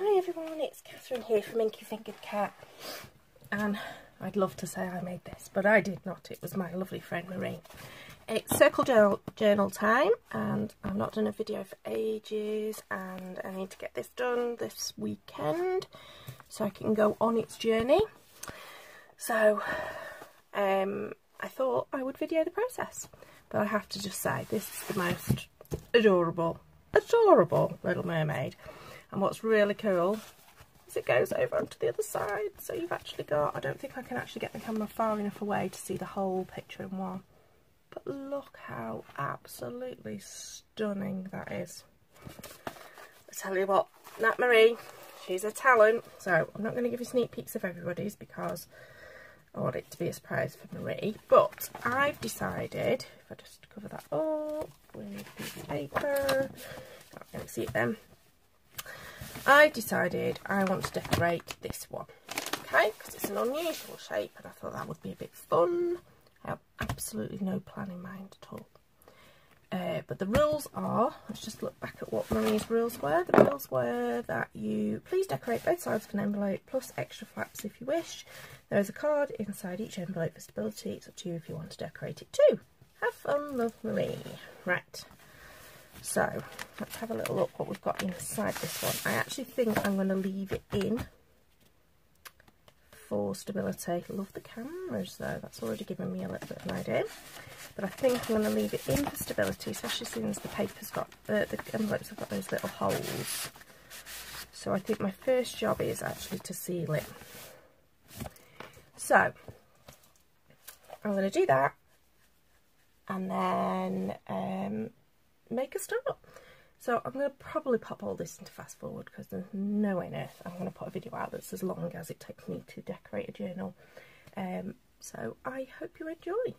Hi everyone, it's Catherine here from Inky Fingered Cat and I'd love to say I made this but I did not, it was my lovely friend Marie. It's Circle Journal, journal time and I've not done a video for ages and I need to get this done this weekend so I can go on its journey. So um, I thought I would video the process but I have to just say this is the most adorable, adorable Little Mermaid and what's really cool is it goes over onto the other side. So you've actually got, I don't think I can actually get the camera far enough away to see the whole picture in one. But look how absolutely stunning that is. I tell you what, Nat Marie, she's a talent. So I'm not going to give you sneak peeks of everybody's because I want it to be a surprise for Marie. But I've decided, if I just cover that up with piece of paper, going to see it then. I decided I want to decorate this one, okay, because it's an unusual shape and I thought that would be a bit fun. I have absolutely no plan in mind at all. Uh, but the rules are, let's just look back at what Marie's rules were. The rules were that you please decorate both sides of an envelope plus extra flaps if you wish. There is a card inside each envelope for stability. It's up to you if you want to decorate it too. Have fun, love Marie. Right, so let's have a little look what we've got inside this one. I actually think I'm going to leave it in for stability. Love the cameras though, that's already given me a little bit of an idea. But I think I'm going to leave it in for stability, especially since the paper's got, uh, the envelopes have got those little holes. So I think my first job is actually to seal it. So, I'm going to do that and then um, make a start. So I'm going to probably pop all this into fast forward because there's no way on earth I'm going to put a video out that's as long as it takes me to decorate a journal. Um, so I hope you enjoy.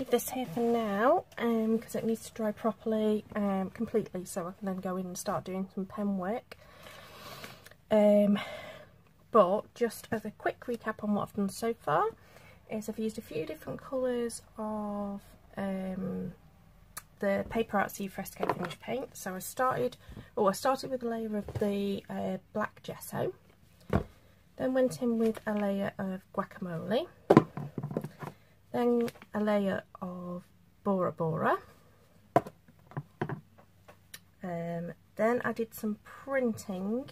Leave this here for now because um, it needs to dry properly um, completely so I can then go in and start doing some pen work. Um, but just as a quick recap on what I've done so far is I've used a few different colours of um, the Paper Art Artsy Fresco Finish Paint. So I started, oh I started with a layer of the uh, black gesso, then went in with a layer of guacamole, then a layer of Bora Bora, um, then I did some printing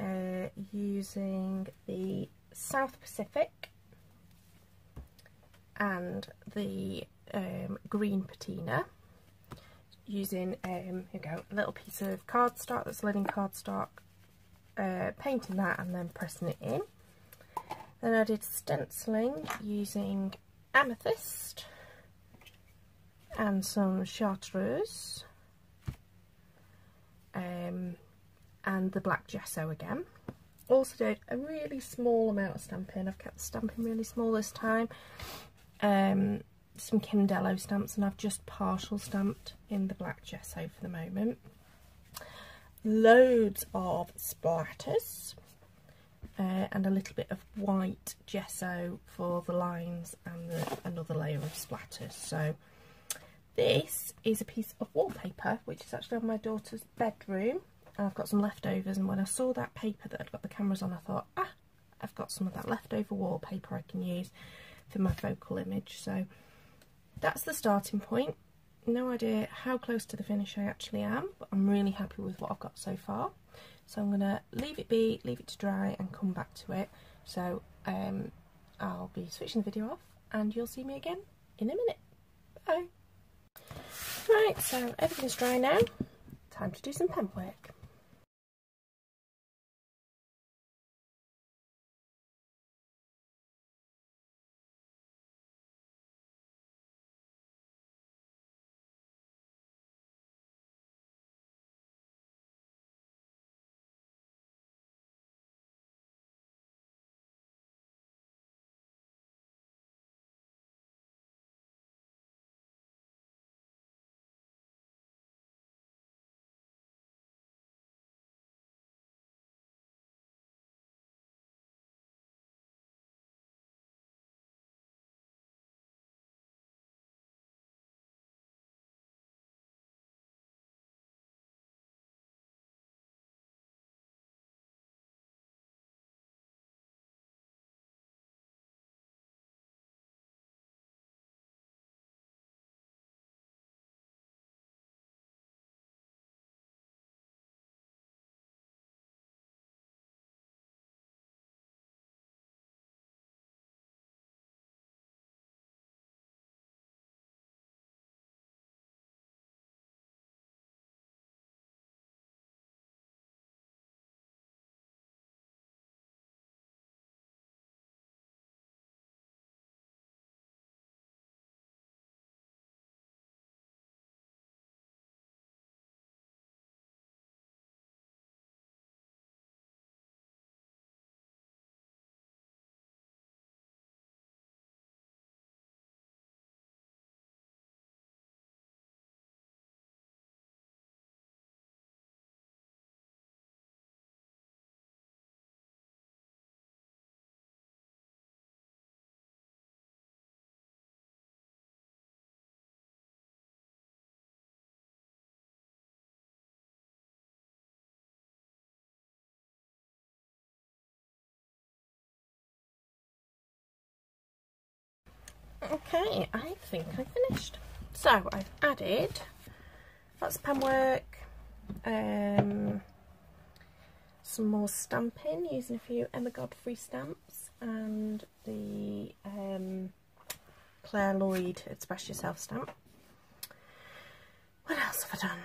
uh, using the South Pacific and the um, green patina using um, here go, a little piece of cardstock that's linen cardstock, uh, painting that and then pressing it in. Then I did stenciling using amethyst and some chartreuse um, and the black gesso again. Also did a really small amount of stamping. I've kept stamping really small this time. Um, some Kindello stamps and I've just partial stamped in the black gesso for the moment. Loads of splatters uh, and a little bit of white gesso for the lines and the, another layer of splatters. So this is a piece of wallpaper which is actually on my daughter's bedroom. I've got some leftovers and when I saw that paper that I'd got the cameras on I thought ah I've got some of that leftover wallpaper I can use for my focal image so that's the starting point. No idea how close to the finish I actually am, but I'm really happy with what I've got so far. So I'm going to leave it be, leave it to dry and come back to it. So um, I'll be switching the video off and you'll see me again in a minute. Bye. Right, so everything's dry now. Time to do some pen work. Okay, I think I finished. So I've added of pen work, um, some more stamping using a few Emma Godfrey stamps and the um, Claire Lloyd Express Yourself stamp. What else have I done?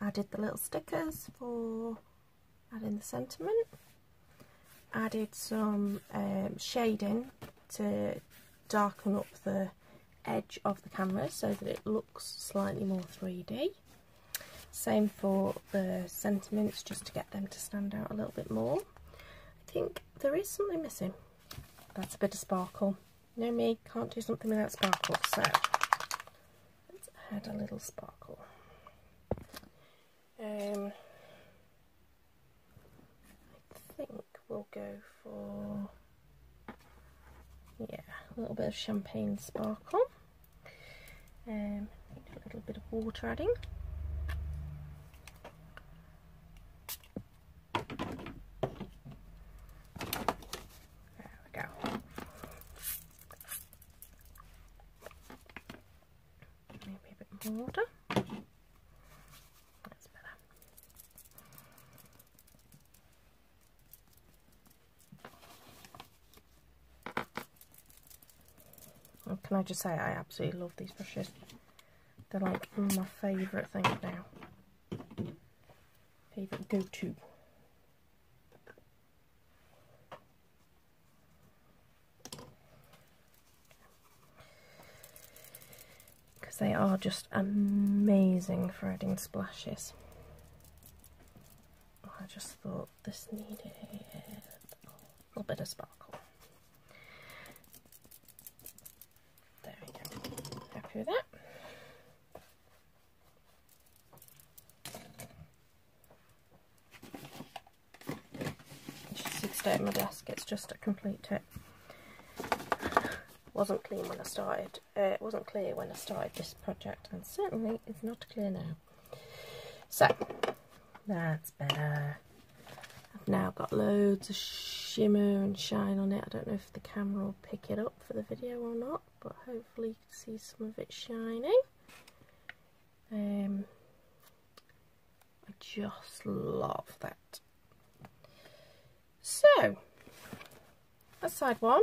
Added the little stickers for adding the sentiment. Added some um, shading to darken up the edge of the camera so that it looks slightly more 3D. Same for the sentiments, just to get them to stand out a little bit more. I think there is something missing. That's a bit of sparkle. You know me, can't do something without sparkle, so let's add a little sparkle. Um, I think we'll go for, yeah, a little bit of champagne sparkle. Um, a little bit of water adding. water. That's better. And can I just say I absolutely love these brushes. They're like my favourite thing now. Favourite go-to. Because they are just amazing for adding splashes. I just thought this needed a little bit of sparkle. There we with that. Sits at my desk, it's just a complete tip wasn't clean when I started. Uh, it wasn't clear when I started this project, and certainly it's not clear now. So that's better. I've now got loads of shimmer and shine on it. I don't know if the camera will pick it up for the video or not, but hopefully you can see some of it shining. Um, I just love that. So, that's side one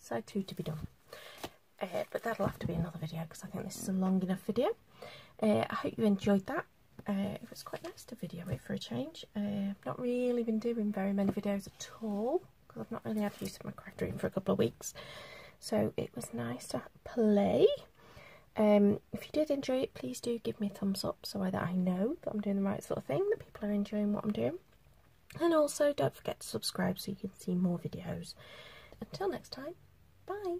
side two to be done. Uh, but that'll have to be another video because I think this is a long enough video. Uh, I hope you enjoyed that. Uh, it was quite nice to video it for a change. Uh, I've not really been doing very many videos at all because I've not really had use of my craft room for a couple of weeks. So it was nice to play. Um, if you did enjoy it, please do give me a thumbs up so that I know that I'm doing the right sort of thing, that people are enjoying what I'm doing. And also don't forget to subscribe so you can see more videos. Until next time. Bye.